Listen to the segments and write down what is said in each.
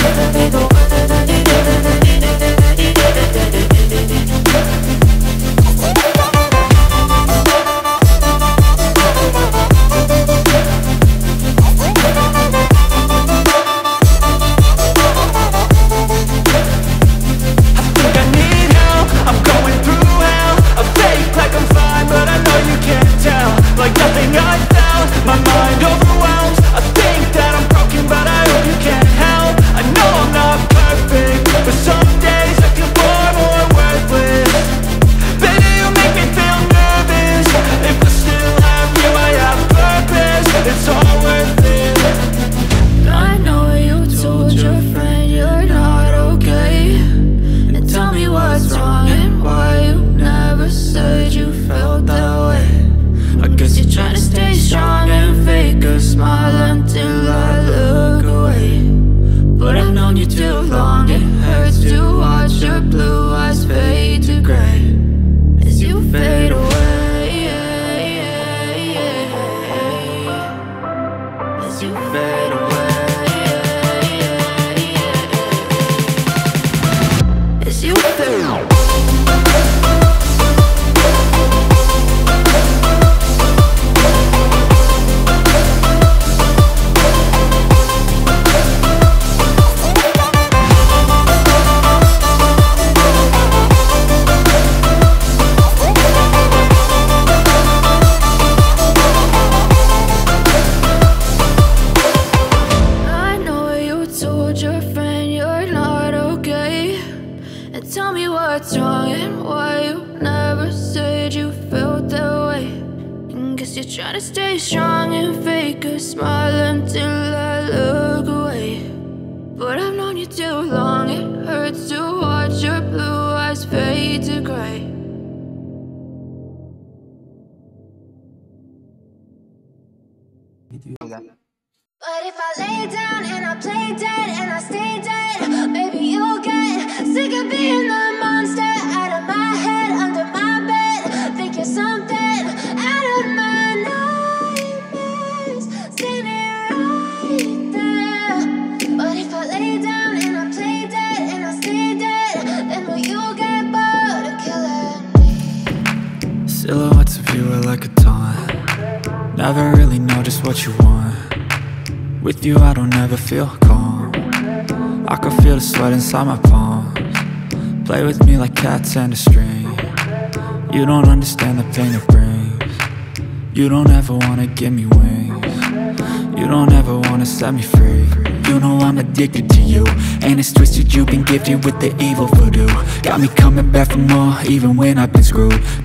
Thank you.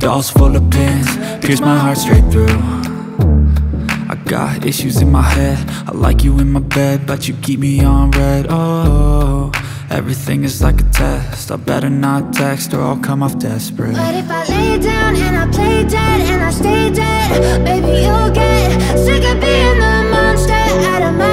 Dolls full of pins, pierce my heart straight through. I got issues in my head. I like you in my bed But you keep me on red, oh Everything is like a test. I better not text or I'll come off desperate. But if I lay down and I play dead and I stay dead Baby, you'll get sick of being the monster. Out of my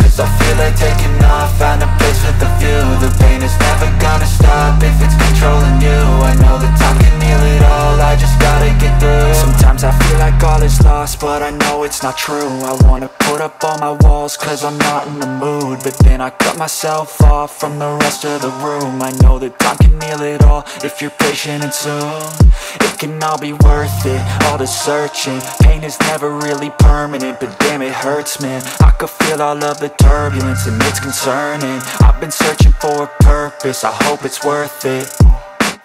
I feel like taking off, find a place with a view. The pain is never gonna stop if it's controlling you. I know that time can heal it all, I just gotta get through. Sometimes I feel like all is lost, but I know it's not true. I wanna put up all my walls cause I'm not in the mood. But then I cut myself off from the rest of the room. I know that time can heal it all if you're patient and soon. It can all be worth it, all the searching. Pain is never really permanent, but damn it hurts man. I could feel all of the turbulence and it's concerning. I've been searching for a purpose, I hope it's worth it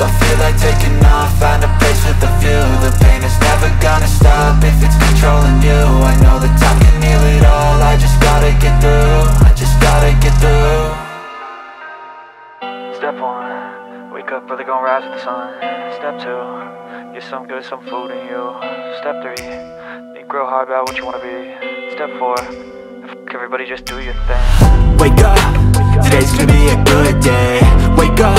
I feel like taking off, find a place with a view The pain is never gonna stop if it's controlling you I know that time can heal it all, I just gotta get through I just gotta get through Step one, wake up early, gonna rise with the sun. Step two, get some good, some food in you. Step three, think real hard about what you wanna be. Step four, f- everybody just do your thing. Wake up, today's gonna be a good day. Wake up,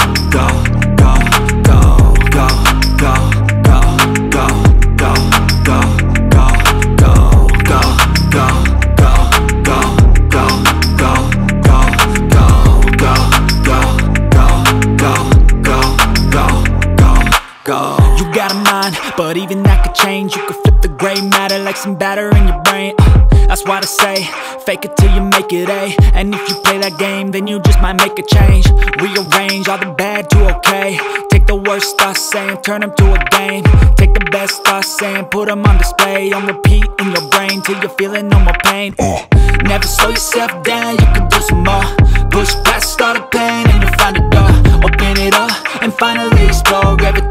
make some batter in your brain uh, That's why I say, fake it till you make it A And if you play that game, then you just might make a change. Rearrange all the bad to okay. Take the worst thoughts and turn them to a game. Take the best thoughts and put them on display. On repeat in your brain, till you're feeling no more pain. Uh. Never slow yourself down, you can do some more. Push past all the pain and you'll find a door. Open it up and finally explore everything.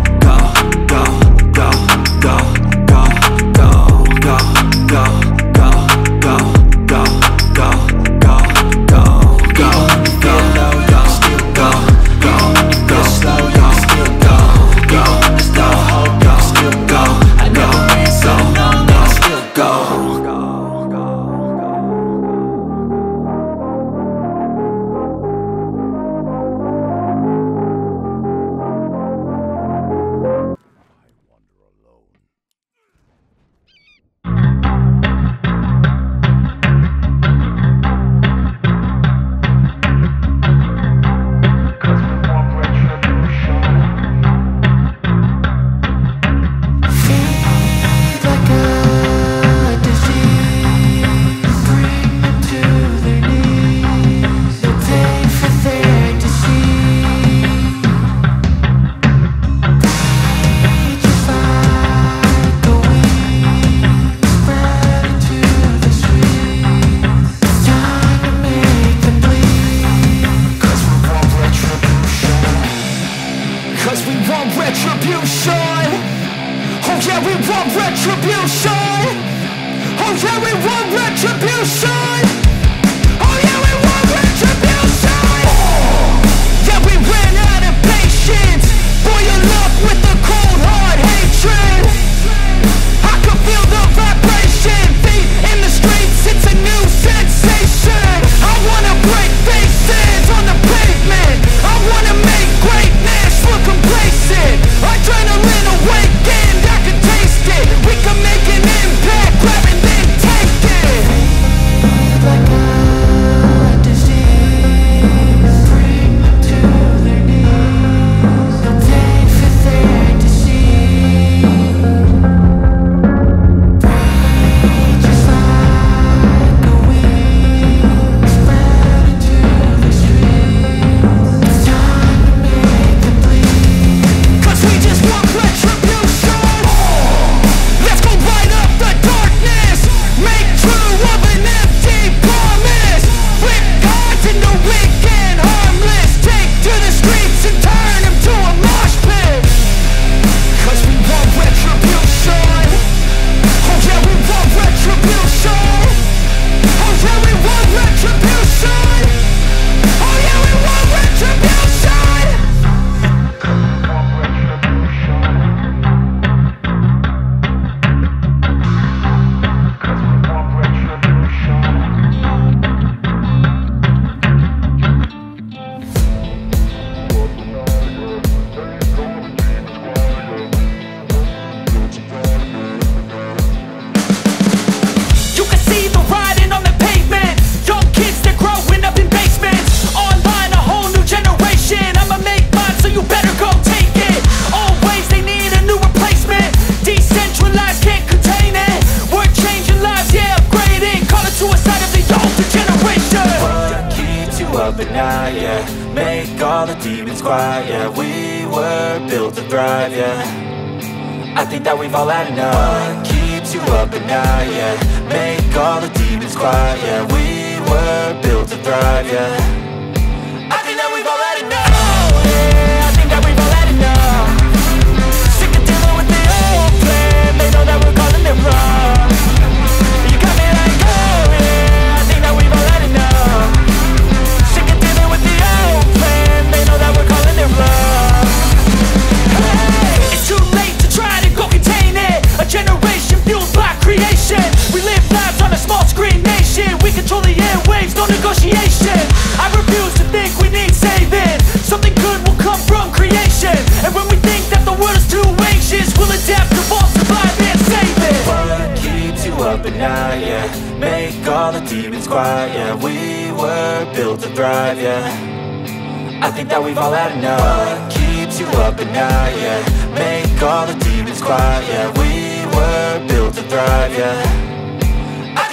What keeps you up at night, yeah? Make all the demons quiet, yeah. We were built to thrive, yeah. I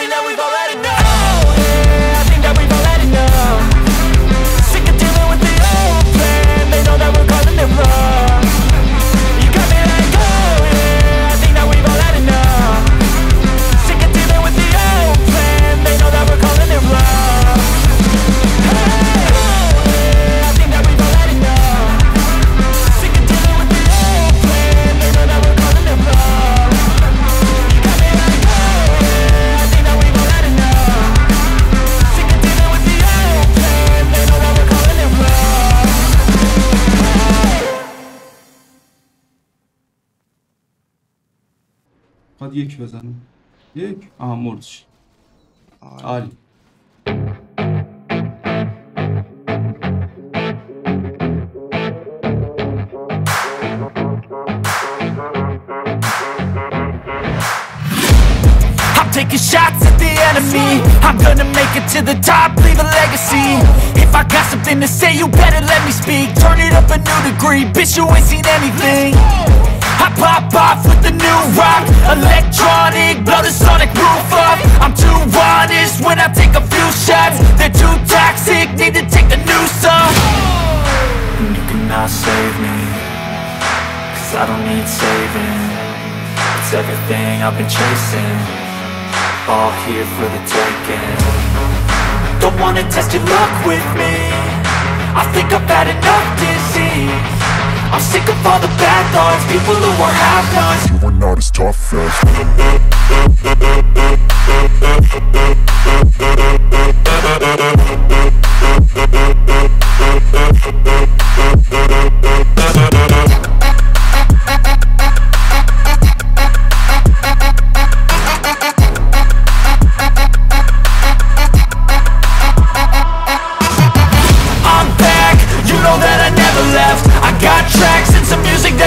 یک بزنیم یک آها مردش عالی I'm taking shots at the enemy I'm gonna make it to the top, leave a legacy If I got something to say, you better let me speak Turn it up a new degree, bitch you ain't seen anything I pop off with the new rock. Electronic, blow the sonic roof up. I'm too honest when I take a few shots. They're too toxic, need to take the noose off You cannot save me Cause I don't need saving. It's everything I've been chasing All here for the taking. Don't wanna test your luck with me I think I've had enough disease. I'm sick of all the bad thoughts. People who are half-nots You are not as tough as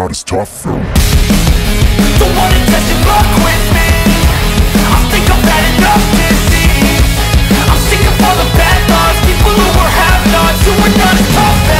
not as tough as Don't wanna test your luck with me. I think I've had enough disease. I'm sick of all the bad thoughts. People who are half-nots Who are not as tough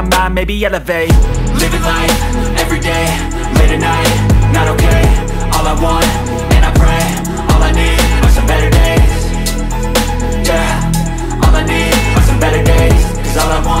mind, maybe elevate. Living life, every day, late at night Not okay, all I want, and I pray All I need are some better days. Yeah, all I need are some better days. Cause all I want,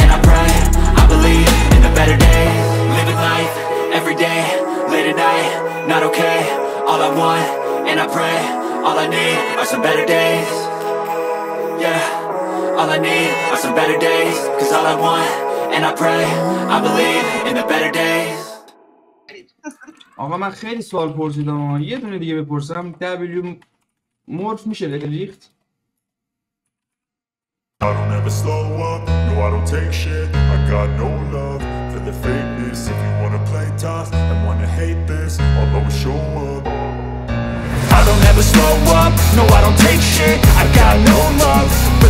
Not okay, all I want, and I pray All I need are some better days Yeah, all I need are some better days Cause all I want, and I pray I believe in the better days آقا من خیلی سوال پرسیدم آقا. یه دونه دیگه بپرسم W مورف میشه ریخت I don't ever slow up, no I don't take shit I got no love for the fakeness If you wanna play tough I'll always show up I don't ever slow up, no I don't take shit. I got no love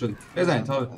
شد. بزنید تا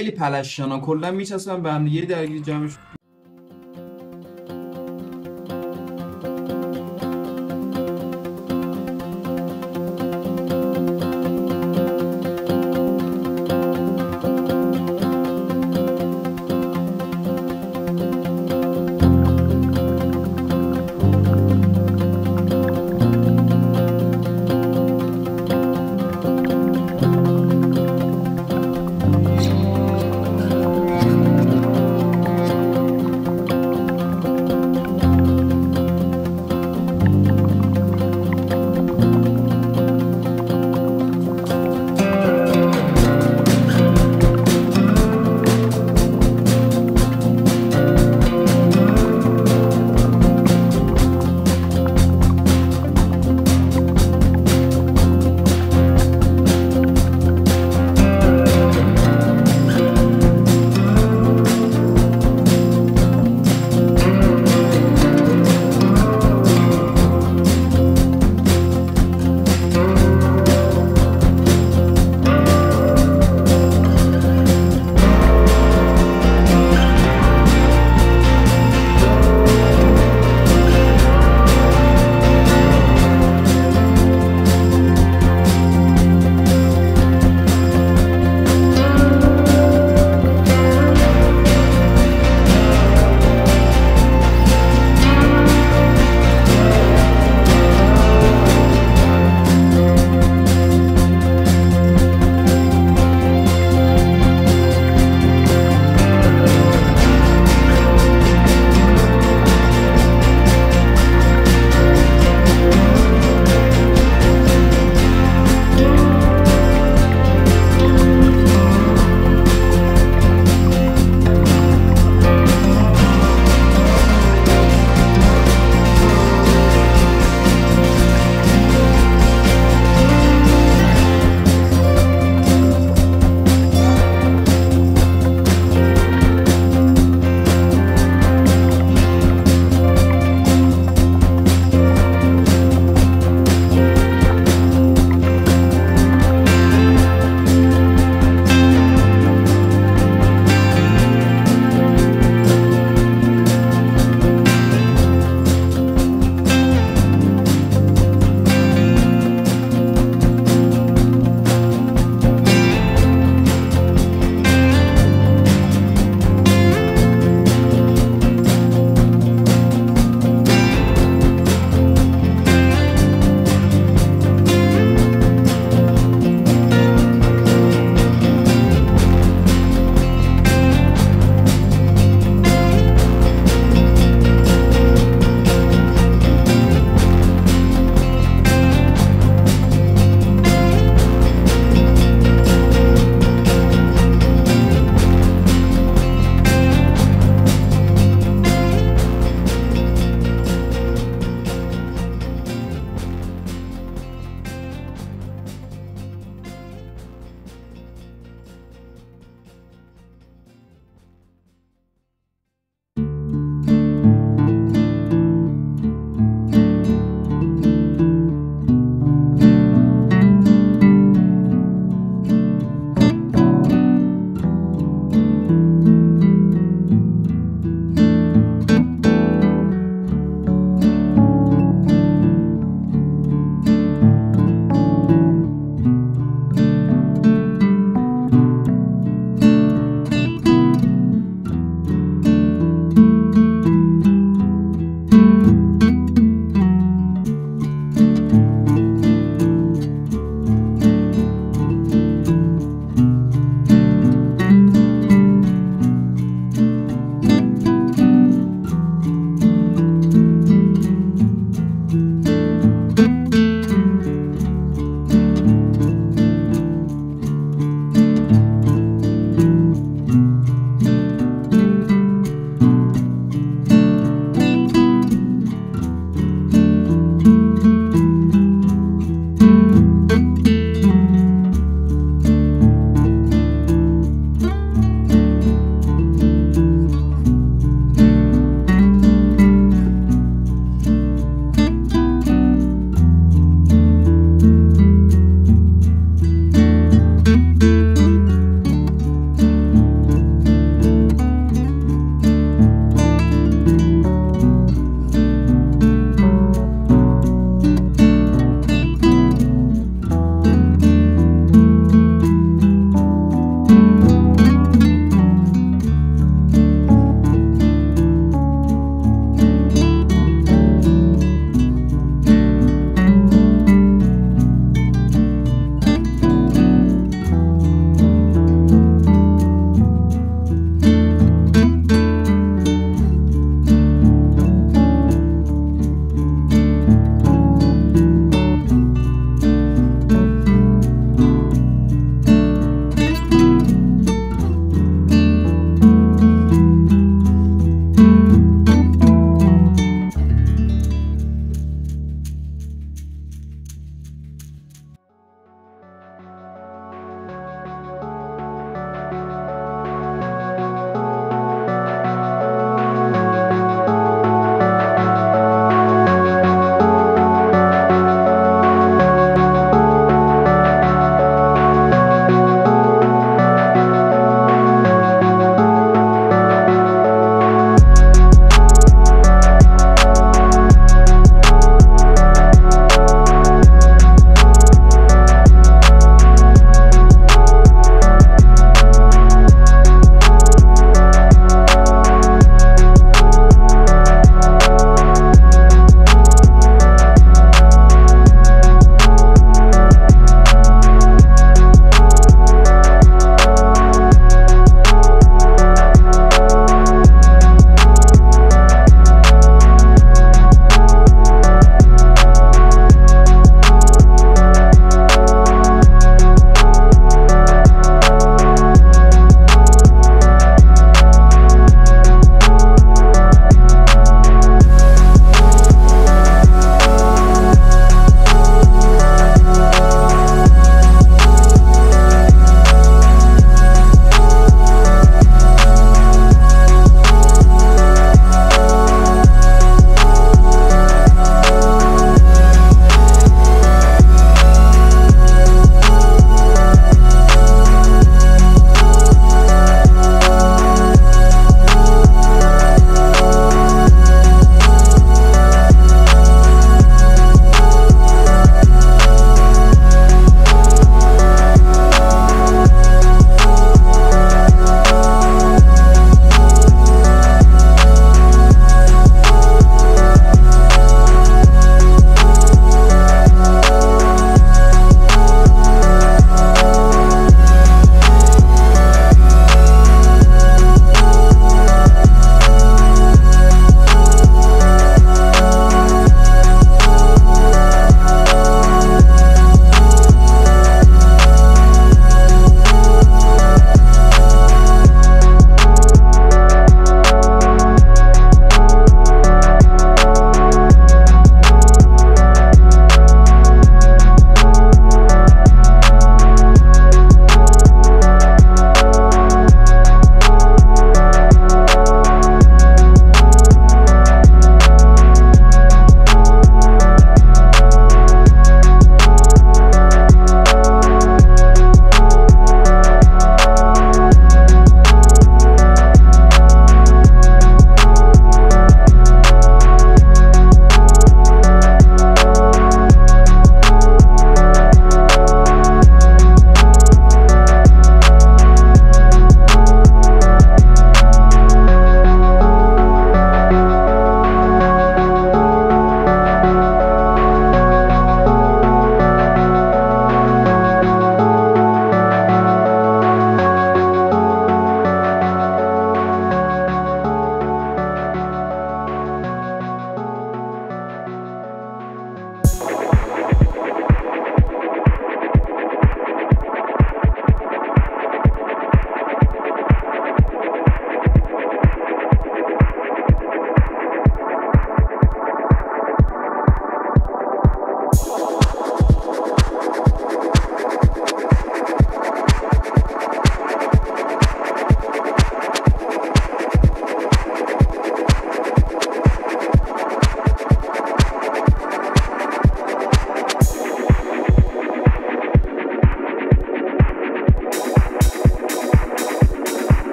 خیلی پلشتن ها کلا میچسبن به هم دیگه درگیر جمعش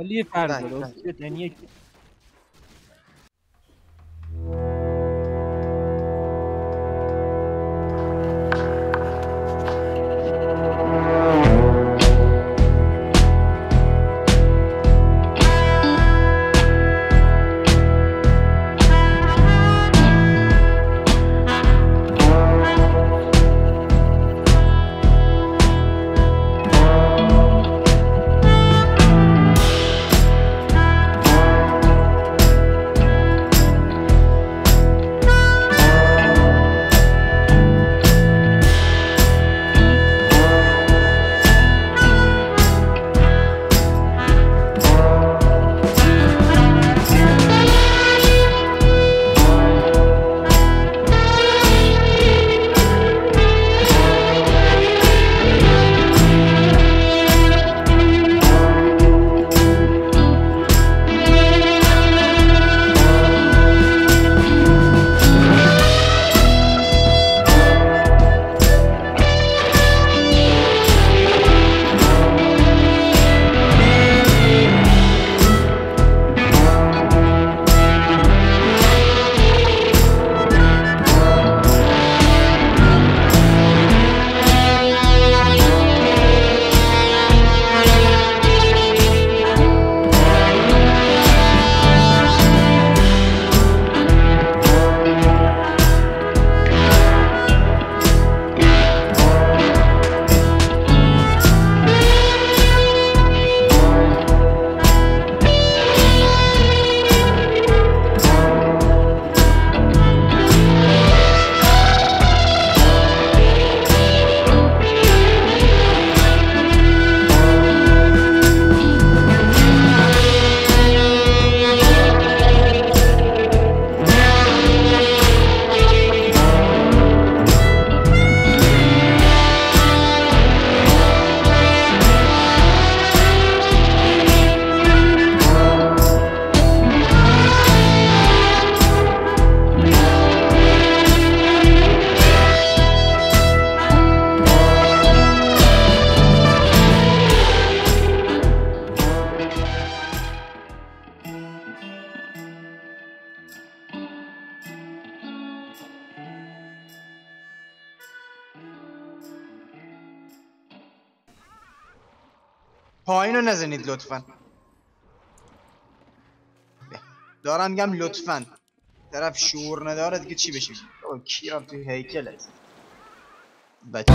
عالی فرد بله، درست یعنی یک رو نزنید لطفا. دارم میگم لطفا. طرف شعور نداره دیگه چی بشه؟ کی رفت توی هیکلت؟ بچه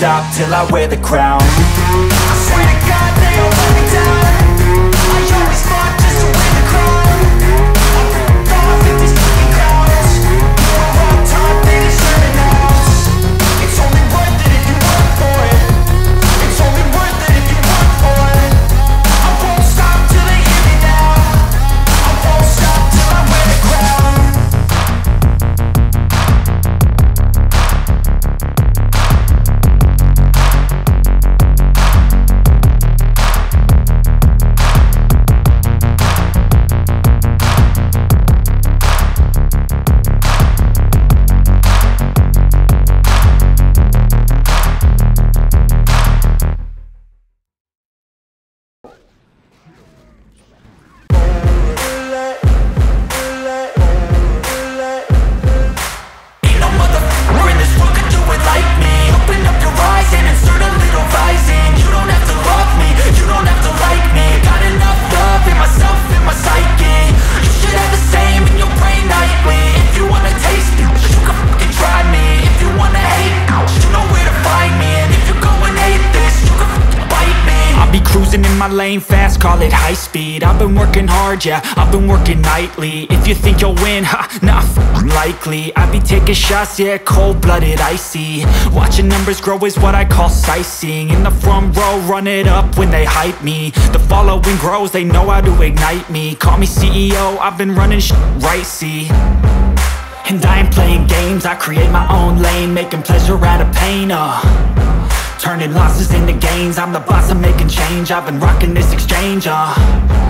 stop till I wear the crown yeah, I've been working nightly. If you think you'll win, ha, f***ing likely. I be taking shots, yeah, cold-blooded, icy. Watching numbers grow is what I call sightseeing. In the front row, run it up when they hype me. The following grows, they know how to ignite me. Call me CEO, I've been running sh right, see? And I ain't playing games, I create my own lane Making pleasure out of pain, uh. Turning losses into gains I'm the boss, I'm making change. I've been rocking this exchange, uh